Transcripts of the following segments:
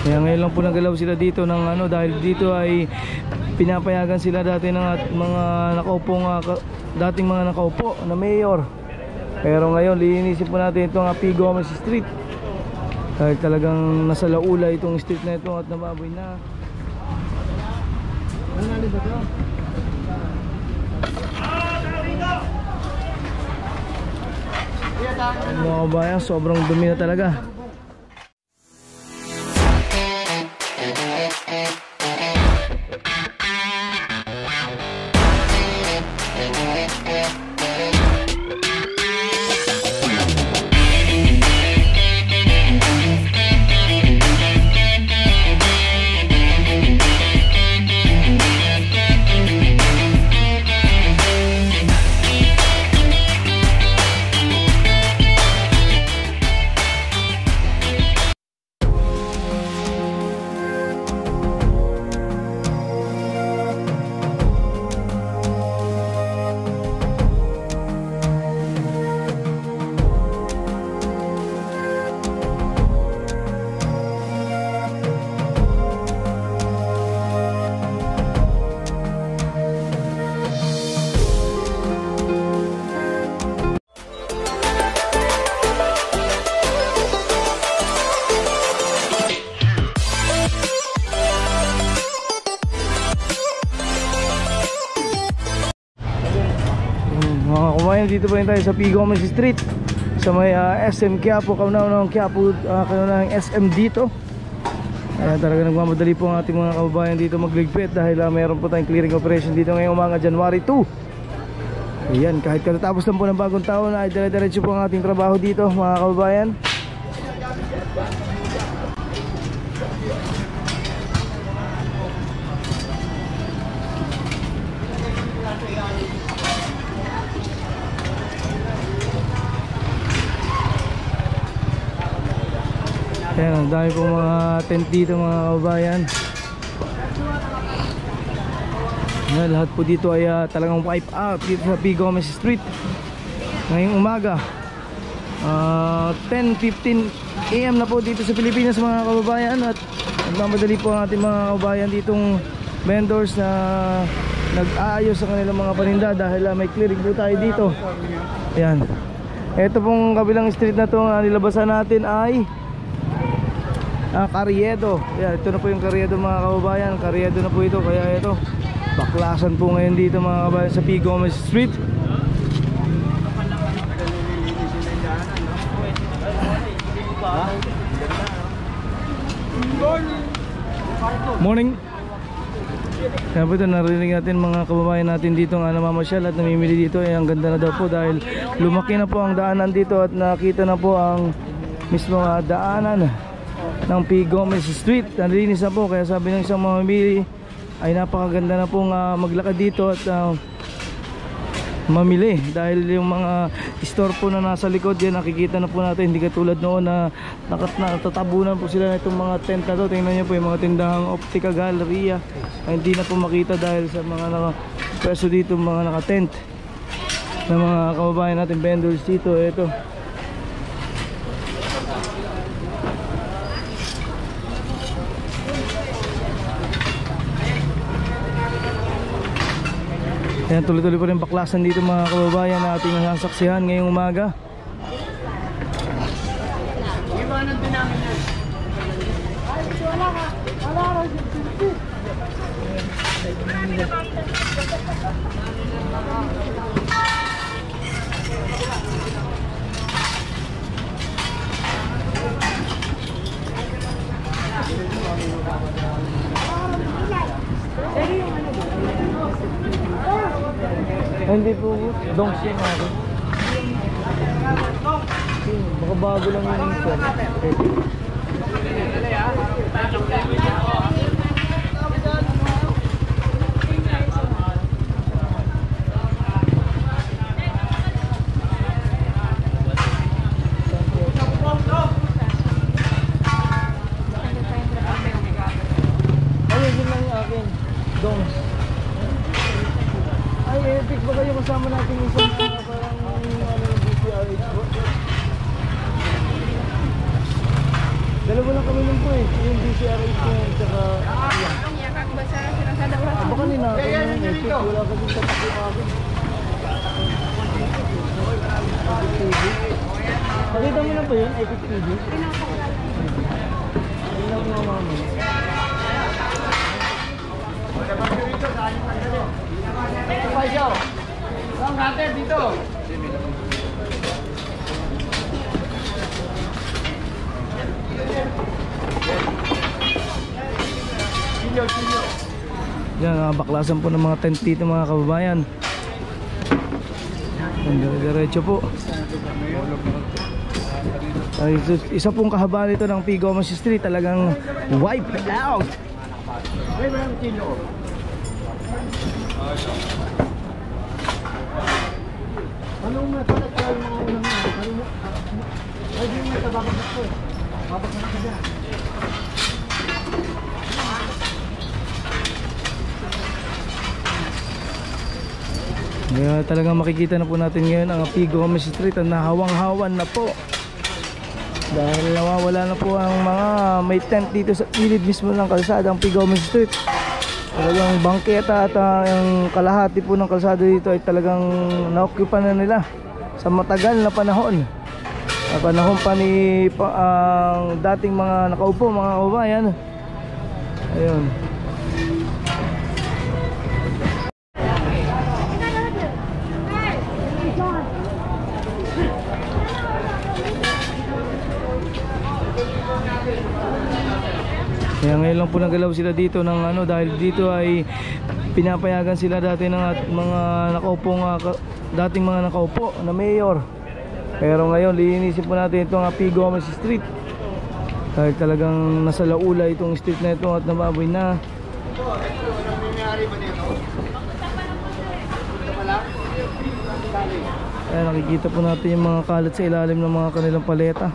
Kaya ngayon lang po nagalaw sila dito ng ano dahil dito ay pinapayagan sila dati ng mga nakaupong ka- dating mga nakaupo na mayor. Pero ngayon linisin po natin itong uh, P. Gomez Street. Dahil talagang nasa laula itong street na ito at nababoy na. Mga kabayan, sobrang dumi na talaga. Mga kumain, dito pa rin tayo sa P. Gomez Street sa may ah, SM Quiapo, kaunaw ng Quiapo, uh, kaunaw ng SM dito. Ayan, talaga nagmamadali po ang ating mga kababayan dito magligpit dahil ah, mayroon po tayong clearing operation dito ngayong umaga January 2. Ayan, kahit katatapos lang po ng bagong taon ay dire-diretso po ang ating trabaho dito mga kababayan. Ayan, ang dami pong mga tent dito mga kababayan. Ayan, lahat po dito ay ah, talagang wipe out dito sa P. Gomez Street. Ngayong umaga. Ah, 10.15 AM na po dito sa Pilipinas mga kababayan at nagmamadali po ang ating mga kababayan ditong vendors na nag-aayos sa kanilang mga paninda dahil ah, may clearing po tayo dito. Ayan. Ito pong kabilang street na to na nilabasan natin ay Ah, Carriedo. Yeah, ito na po yung Carriedo mga kababayan. Carriedo na po ito. Kaya ito, baklasan po ngayon dito mga kababayan sa P. Gomez Street. Morning. Kaya po ito narinig natin mga kababayan natin dito nga namamasyal at namimili dito eh, ang ganda na daw po dahil lumaki na po ang daanan dito at nakita na po ang mismo nga daanan ng P. Gomez Street. Nalinis na po kaya sabi ng isang mamimili ay napakaganda na pong ah, maglakad dito at ah, mamili. Dahil yung mga store po na nasa likod yan nakikita na po natin hindi katulad noon na nakat natatabunan po sila na itong mga tent na to. Tingnan nyo po yung mga tindahang optika galleria ay hindi na po makita dahil sa mga naka pwesto dito mga naka tent ng mga kababayan natin vendors dito. Ito Ayan, tuloy-tuloy pa rin baklasan dito mga kababayan na ating nasasaksihan ngayong umaga. Ay, hindi po, donks yan natin. Baka bago lang yung sir. Ayun, yun lang yung akin. Dongs. Ay, epic ba kayo kasama natin yung isang mga parang ano, DPRH po? Dalawa lang kami nun po eh. Yung DCRH ko yun, tsaka... Ang yakak ba sa sinasada oras? Ah, nila ako yung epic. Wala kasi tatak yung akin. Epic TV. Nakita mo na po yun, Epic TV? Tingnan mo nga mami. Yan, ah, baklasan po ng mga tent dito mga kababayan. Yan, dire-diretso po. Ay, isa pong kahabaan ito ng P. Gomez Street, talagang wipe out. Anong natalag ka yung mga unang mga? Ano mo? Di mo tababagak ko eh. Babagak ka dyan. Kaya talagang makikita na po natin ngayon ang P. Gomez Street ang nahawang-hawan na po. Dahil nawawala na po ang mga may tent dito sa gilid mismo ng kalsada ang P. Gomez Street. Talagang bangketa at ah, yung kalahati po ng kalsada dito ay talagang naokupan na nila sa matagal na panahon. Sa panahon pa ni pa, ang dating mga nakaupo mga kababayan. Ayun. Kaya ngayon lang po nagalaw sila dito ng ano dahil dito ay pinapayagan sila dati ng mga nakaupong ka- dating mga nakaupo na mayor. Pero ngayon linisin po natin itong uh, P. Gomez Street. Dahil talagang nasa laula itong street na ito at nababoy na. Ayan, nakikita po natin yung mga kalat sa ilalim ng mga kanilang paleta.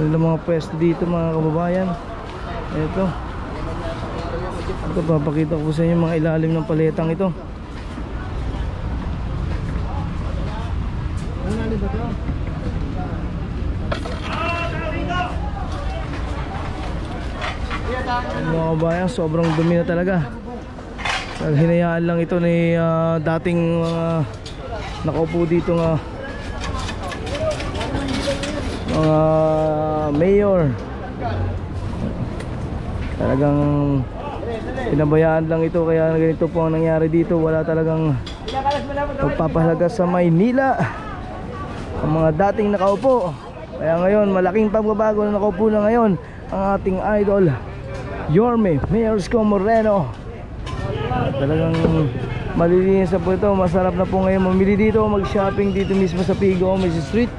Kanilang mga pwesto dito mga kababayan. Ito. Ito papakita ko sa inyo mga ilalim ng paletang ito. Ano mga kababayan, sobrang dumi na talaga. Hinayaan lang ito ni ah, dating mga nakaupo dito nga mga mayor. Talagang pinabayaan lang ito kaya ganito po ang nangyari dito. Wala talagang pagpapahalaga sa Maynila ang mga dating nakaupo. Kaya ngayon, malaking pagbabago na nakaupo na ngayon ang ating idol Yorme Mayorsko Moreno. Talagang malilinis na po ito. Masarap na po ngayon mamili dito, mag-shopping dito mismo sa P. Gomez Street.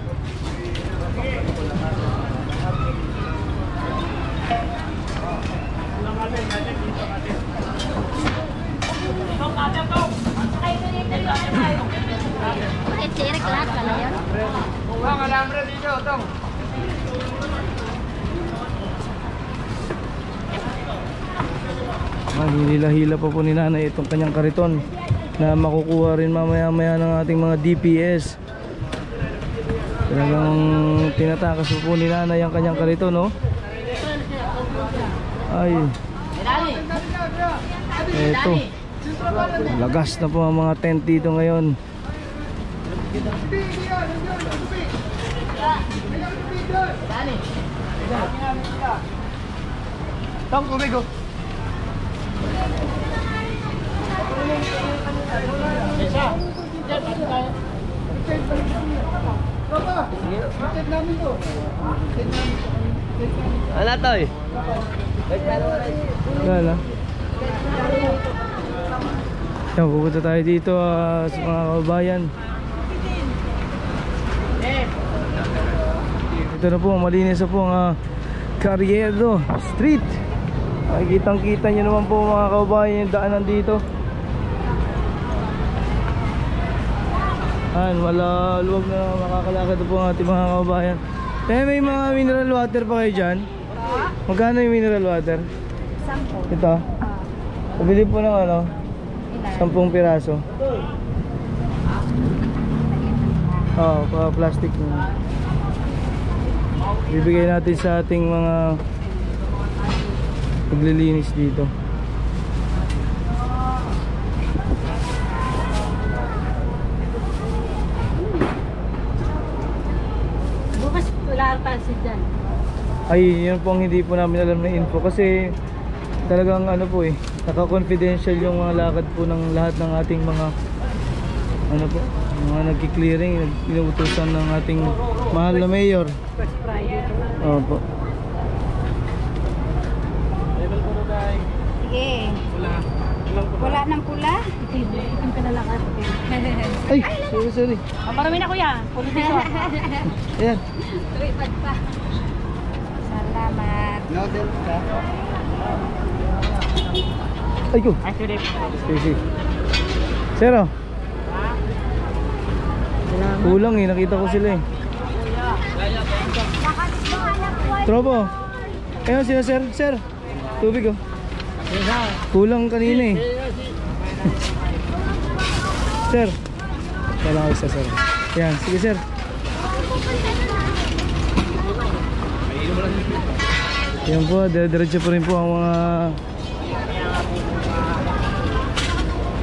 Bakit sirik lahat pala yun? Ah, hinila-hila pa po ni nanay itong kanyang kariton na makukuha rin mamaya-maya ng ating mga DPS. Talagang tinatakas po ni nanay ang kanyang kariton, no? Ay. Eto. Lagas na po ang mga tent dito ngayon. Tong, tubig oh. Isa. Ano to eh? Wala. Yan, pupunta tayo dito ah, sa mga kababayan. Ito na po, malinis na po ang uh, Carriedo Street. Makikitang kita nyo naman po mga kababayan yung daanan dito. Ayan, wala luwag na makakalakad po ang ating mga kababayan. Eh, may mga mineral water pa kayo dyan? Magkano yung mineral water? Sampo. Ito. Pabili po ng ano? 10 piraso. Oo, pa plastic na. Bibigay natin sa ating mga paglilinis dito. Wala pa si dyan. Ay, yun po ang hindi po namin alam na info kasi talagang ano po eh, naka-confidential yung mga lakad po ng lahat ng ating mga ano po, mga nagki-clearing, inuutosan ng ating mahal na mayor. Opo. Sige. Wala. Wala ng pula? Ate. Ay, sorry, sorry. Oh, marami na kuya. Politiko. Ayan. Tuwipad pa. Salamat. Noodles ka? Ay ko. Actually, Sige, sige. Sir, oh. Kulang eh, nakita ko sila eh. Tropo. Ayun sila sir, sir. Tubig oh. Kulang kanina eh. sir. Kala ko isa sir. Yan, sige sir. Yan po, dire-diretso pa rin po ang mga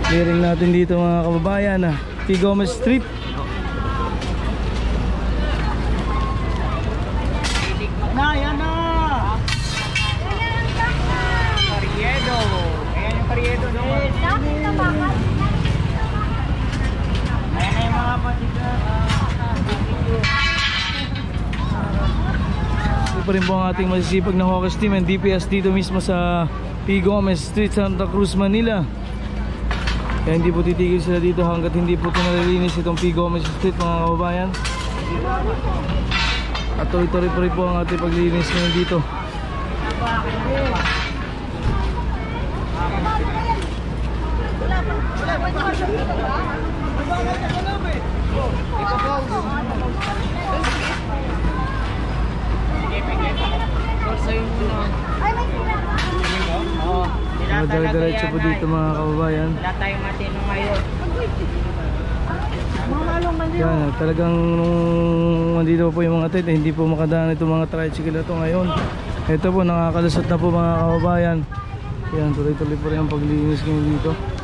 clearing natin dito mga kababayan ah. P. Gomez Street. Na, yan na! Pariedo! Ayan yung pariedo no? Ayan na yung mga patika. Ito pa rin po ang ating masisipag na Hawkers team and DPS dito mismo sa P. Gomez Street, Santa Cruz, Manila. Kaya hindi po titigil sila dito hanggat hindi po ito nalilinis itong P. Gomez Street mga kababayan. At tuloy-tuloy pa rin po ang ating paglilinis ngayon dito. Mga dire-diretso po dito mga kababayan. Wala tayong matino ngayon. Yan, talagang nung nandito po yung mga tent, eh, hindi po makadaan itong mga tricycle na to ngayon. Ito po, nakakalusot na po mga kababayan. Yan, tuloy-tuloy po rin ang paglinis ngayon dito.